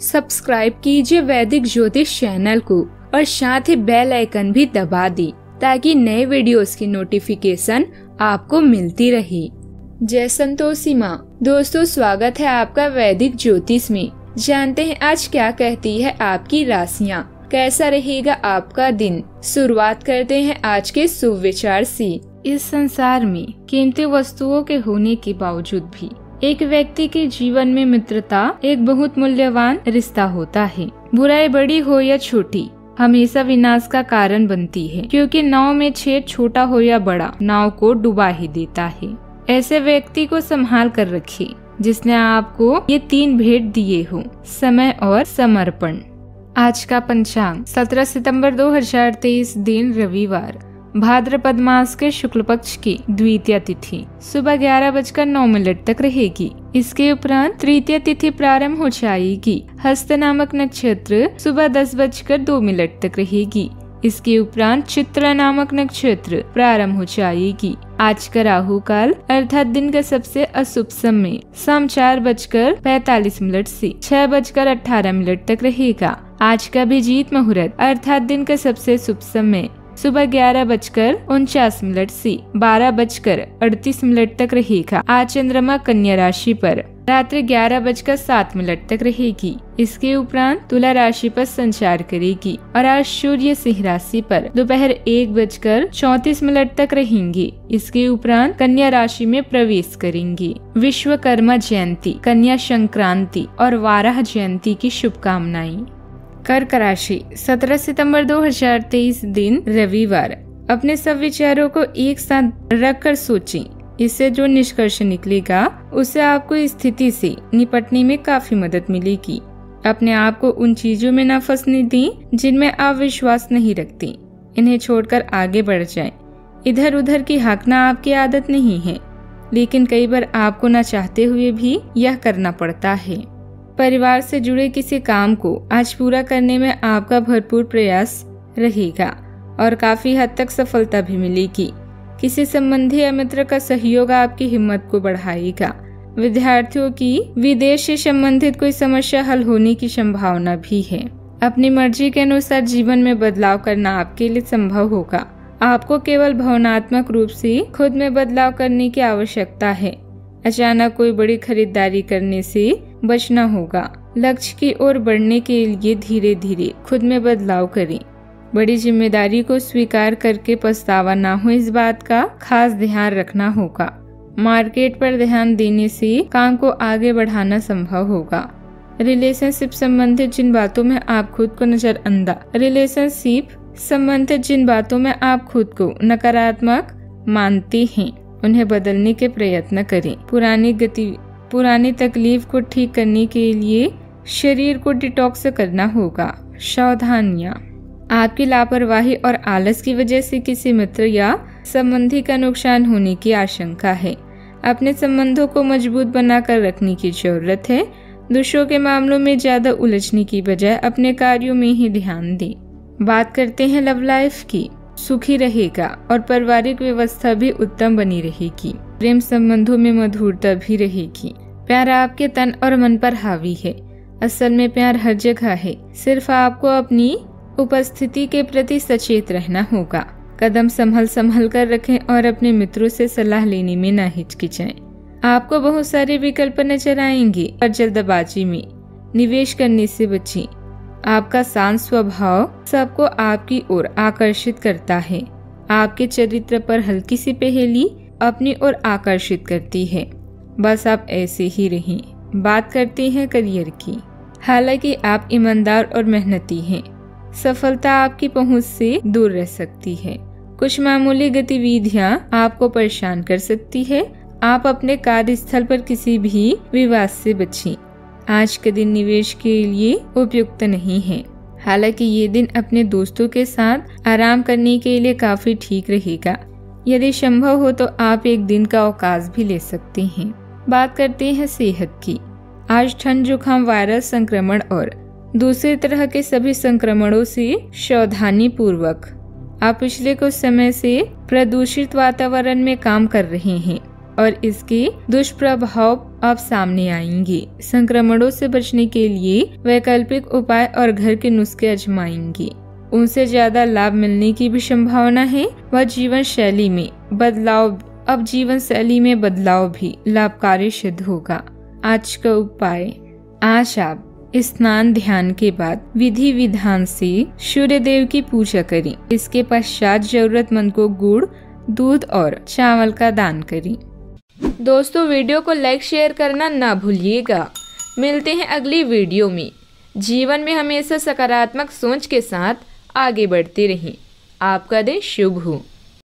Subscribe कीजिए वैदिक ज्योतिष चैनल को और साथ ही बेल आइकन भी दबा दी ताकि नए वीडियोस की नोटिफिकेशन आपको मिलती रहे। जय संतोषी माँ। दोस्तों, स्वागत है आपका वैदिक ज्योतिष में। जानते हैं आज क्या कहती है आपकी राशियाँ। कैसा रहेगा आपका दिन? शुरुआत करते हैं आज के सुविचार से। इस संसार में कीमती वस्तुओं के होने के बावजूद भी एक व्यक्ति के जीवन में मित्रता एक बहुत मूल्यवान रिश्ता होता है। बुराई बड़ी हो या छोटी, हमेशा विनाश का कारण बनती है, क्योंकि नाव में छेद छोटा हो या बड़ा, नाव को डुबा ही देता है। ऐसे व्यक्ति को संभाल कर रखिए जिसने आपको ये तीन भेंट दिए हो, समय और समर्पण। आज का पंचांग 17 सितंबर 2023 दिन रविवार। भाद्रपद मास के शुक्ल पक्ष की द्वितीय तिथि। सुबह ग्यारह बजकर नौ मिनट तक रहेगी। इसके उपरांत तृतीय तिथि प्रारंभ हो जाएगी। हस्त नामक नक्षत्र सुबह दस बजकर दो मिनट तक रहेगी। इसके उपरांत चित्र नामक नक्षत्र प्रारंभ हो जाएगी। आज का राहु काल, अर्थात दिन का सबसे अशुभ समय, शाम चार बजकर पैतालीस मिनट से छह बजकर अठारह मिनट तक रहेगा। आज का भी जीत मुहूर्त, अर्थात दिन का सबसे शुभ समय सुबह ग्यारह बजकर उनचास मिनट से, बारह बजकर अड़तीस मिनट तक रहेगा। आज चंद्रमा कन्या राशि पर, रात्रि ग्यारह बजकर सात मिनट तक रहेगी। इसके उपरांत तुला राशि पर संचार करेगी और आज सूर्य सिंह राशि पर, दोपहर एक बजकर चौतीस मिनट तक रहेंगे। इसके उपरांत कन्या राशि में प्रवेश करेंगी। विश्वकर्मा जयंती, कन्या संक्रांति और वाराह जयंती की शुभकामनाएँ। कर्क राशि 17 सितंबर 2023 दिन, रविवार। अपने सब विचारों को एक साथ रखकर सोचें। इससे जो निष्कर्ष निकलेगा उससे आपको स्थिति से निपटने में काफ़ी मदद मिलेगी। अपने आप को उन चीज़ों में न फंसने दें, जिनमें आप विश्वास नहीं रखते। इन्हें छोड़कर आगे बढ़ जाएँ। इधर उधर की हाँकना आपकी आदत नहीं है, लेकिन कई बार आपको न चाहते हुए भी यह करना पड़ता है। परिवार से जुड़े किसी काम को आज पूरा करने में आपका भरपूर प्रयास रहेगा और काफ़ी हद तक सफलता भी मिलेगी। किसी संबंधी या मित्र का सहयोग आपकी हिम्मत को बढ़ाएगा। विद्यार्थियों की विदेश से संबंधित कोई समस्या हल होने की संभावना भी है। अपनी मर्ज़ी के अनुसार जीवन में बदलाव करना आपके लिए संभव होगा। आपको केवल भावनात्मक रूप से खुद में बदलाव करने की आवश्यकता है। अचानक कोई बड़ी खरीदारी करने से बचना होगा। लक्ष्य की ओर बढ़ने के लिए धीरे धीरे खुद में बदलाव करें। बड़ी ज़िम्मेदारी को स्वीकार करके पछतावा न हो इस बात का खास ध्यान रखना होगा। मार्केट पर ध्यान देने से काम को आगे बढ़ाना संभव होगा। रिलेशनशिप संबंधित जिन बातों में आप खुद को नजरअंदा, रिलेशनशिप संबंधित जिन बातों में आप खुद को नकारात्मक मानते हैं उन्हें बदलने के प्रयत्न करें। पुरानी गति, पुरानी तकलीफ़ को ठीक करने के लिए शरीर को डिटॉक्स करना होगा। सावधानियाँ। आपकी लापरवाही और आलस की वजह से किसी मित्र या संबंधी का नुकसान होने की आशंका है। अपने संबंधों को मज़बूत बनाकर रखने की ज़रूरत है। दूसरों के मामलों में ज़्यादा उलझने की बजाय अपने कार्यों में ही ध्यान दें। बात करते हैं लव लाइफ की। सुखी रहेगा और पारिवारिक व्यवस्था भी उत्तम बनी रहेगी। प्रेम संबंधों में मधुरता भी रहेगी। प्यार आपके तन और मन पर हावी है। असल में प्यार हर जगह है। सिर्फ़ आपको अपनी उपस्थिति के प्रति सचेत रहना होगा। कदम संभल संभल कर रखें और अपने मित्रों से सलाह लेने में न हिचकिचाएँ। आपको बहुत सारे विकल्प नज़र आएँगे। और जल्दबाजी में निवेश करने से बचें। आपका शांत स्वभाव सबको आपकी ओर आकर्षित करता है। आपके चरित्र पर हल्की सी पहेली अपनी ओर आकर्षित करती है। बस आप ऐसे ही रहें। बात करते हैं करियर की। हालाँकि आप ईमानदार और मेहनती हैं। सफलता आपकी पहुँच से दूर रह सकती है। कुछ मामूली गतिविधियाँ आपको परेशान कर सकती है। आप अपने कार्यस्थल पर किसी भी विवाद से बचें। आज के दिन निवेश के लिए उपयुक्त नहीं है। हालाँकि ये दिन अपने दोस्तों के साथ आराम करने के लिए काफ़ी ठीक रहेगा। यदि संभव हो तो आप एक दिन का अवकाश भी ले सकते हैं। बात करते हैं सेहत की। आज ठंड, जुकाम, वायरस संक्रमण और दूसरे तरह के सभी संक्रमणों से सावधानी पूर्वक आप पिछले कुछ समय से प्रदूषित वातावरण में काम कर रहे हैं। और इसके दुष्प्रभाव अब सामने आएँगे। संक्रमणों से बचने के लिए वैकल्पिक उपाय और घर के नुस्खे आजमाएँगे। उनसे ज़्यादा लाभ मिलने की भी संभावना है वह जीवन शैली में बदलाव, अब जीवन शैली में बदलाव भी लाभकारी सिद्ध होगा। आज का उपाय, आज आप स्नान ध्यान के बाद विधि विधान से सूर्य देव की पूजा करें। इसके पश्चात जरूरतमंद को गुड़, दूध और चावल का दान करें। दोस्तों, वीडियो को लाइक शेयर करना ना भूलिएगा। मिलते हैं अगली वीडियो में। जीवन में हमेशा सकारात्मक सोच के साथ आगे बढ़ते रहें। आपका दिन शुभ हो।